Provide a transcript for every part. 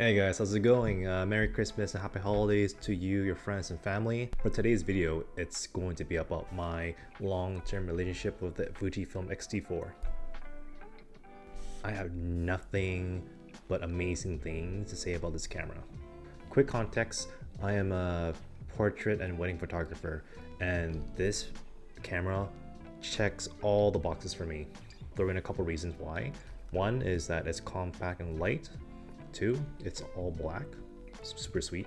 Hey guys, how's it going? Uh, Merry Christmas and Happy Holidays to you, your friends and family. For today's video, it's going to be about my long-term relationship with the Fujifilm X-T4. I have nothing but amazing things to say about this camera. Quick context, I am a portrait and wedding photographer and this camera checks all the boxes for me. Throw in a couple reasons why. One is that it's compact and light, Two, it's all black, super sweet.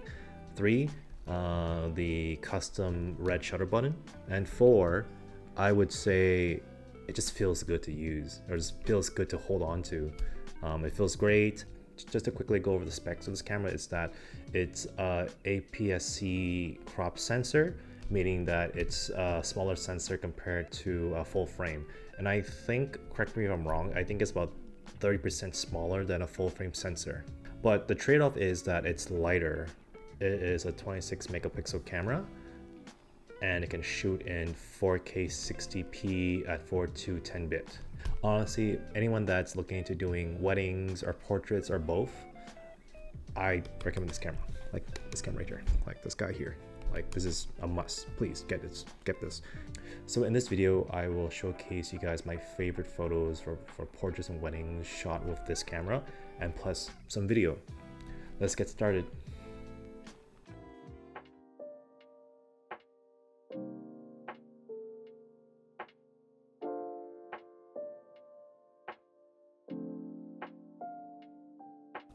Three, uh, the custom red shutter button. And four, I would say it just feels good to use, or just feels good to hold on to. Um, it feels great. Just to quickly go over the specs of this camera, is that it's a APS-C crop sensor, meaning that it's a smaller sensor compared to a full frame. And I think, correct me if I'm wrong, I think it's about 30% smaller than a full frame sensor. But the trade-off is that it's lighter. It is a 26 megapixel camera and it can shoot in 4K 60p at 4 to 10 bit. Honestly, anyone that's looking into doing weddings or portraits or both, I recommend this camera. Like this camera right here, like this guy here. Like this is a must. Please get this, get this. So in this video, I will showcase you guys my favorite photos for, for portraits and weddings shot with this camera and plus some video. Let's get started.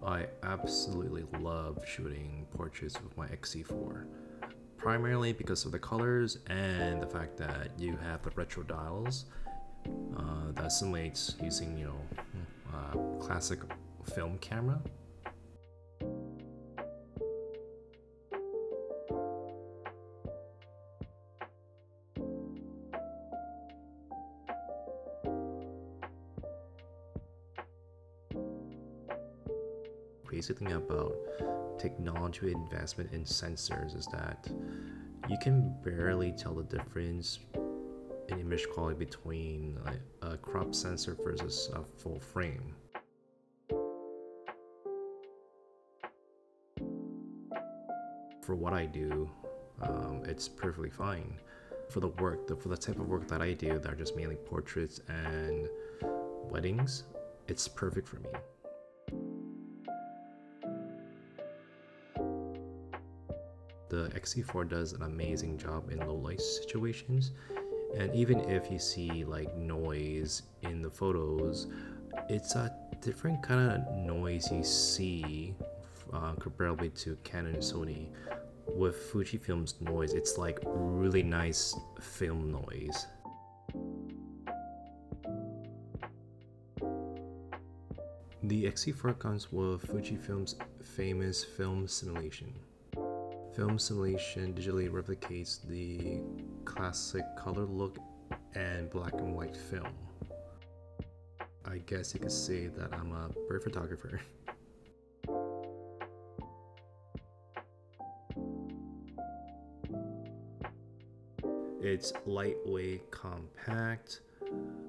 I absolutely love shooting portraits with my X-T4 primarily because of the colors and the fact that you have the retro dials uh, that simulates using you know uh, classic film camera crazy thing about technology advancement in sensors is that you can barely tell the difference in image quality between a crop sensor versus a full frame. For what I do, um, it's perfectly fine. For the work, the, for the type of work that I do, that are just mainly portraits and weddings, it's perfect for me. The X-T4 does an amazing job in low light situations. And even if you see like noise in the photos, it's a different kind of noise you see uh, comparably to Canon and Sony. With Fujifilm's noise, it's like really nice film noise. The X-T4 comes with Fujifilm's famous film simulation. Film simulation digitally replicates the classic color look and black and white film. I guess you could say that I'm a bird photographer. It's lightweight, compact.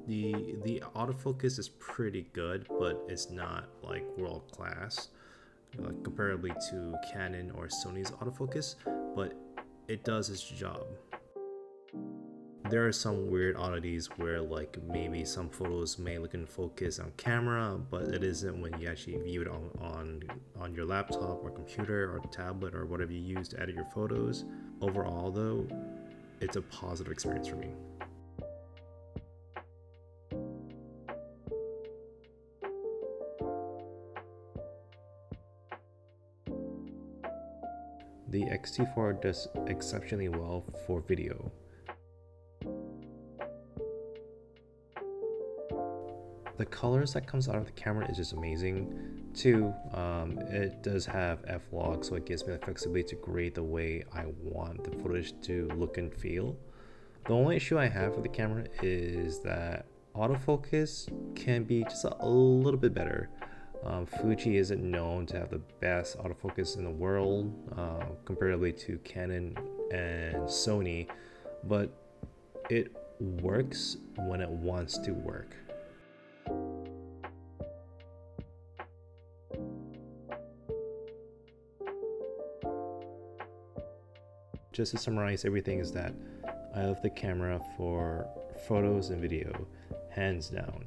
The the autofocus is pretty good, but it's not like world class uh, comparably to Canon or Sony's autofocus, but it does its job. There are some weird oddities where like maybe some photos may look in focus on camera, but it isn't when you actually view it on, on, on your laptop or computer or tablet or whatever you use to edit your photos. Overall though, it's a positive experience for me. The X-T4 does exceptionally well for video. The colors that comes out of the camera is just amazing. Two, um, it does have f-log, so it gives me the flexibility to grade the way I want the footage to look and feel. The only issue I have with the camera is that autofocus can be just a little bit better. Um, Fuji isn't known to have the best autofocus in the world, uh, comparatively to Canon and Sony, but it works when it wants to work. Just to summarize everything is that I love the camera for photos and video, hands down.